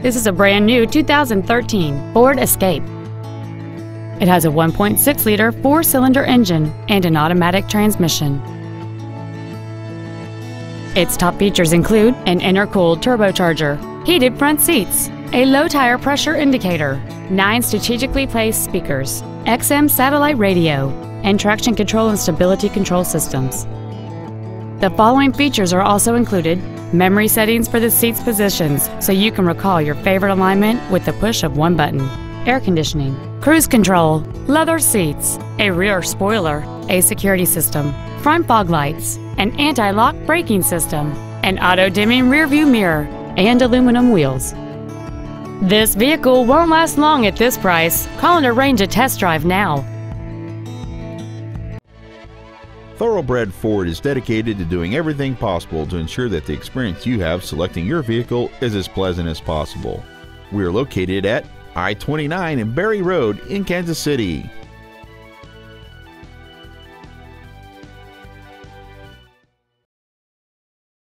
This is a brand new 2013 Ford Escape. It has a 1.6 liter four cylinder engine and an automatic transmission. Its top features include an intercooled turbocharger, heated front seats, a low tire pressure indicator, nine strategically placed speakers, XM satellite radio, and traction control and stability control systems. The following features are also included memory settings for the seat's positions so you can recall your favorite alignment with the push of one button, air conditioning, cruise control, leather seats, a rear spoiler, a security system, front fog lights, an anti lock braking system, an auto dimming rearview mirror, and aluminum wheels. This vehicle won't last long at this price. Call and arrange a test drive now. Thoroughbred Ford is dedicated to doing everything possible to ensure that the experience you have selecting your vehicle is as pleasant as possible. We are located at I 29 and Barry Road in Kansas City.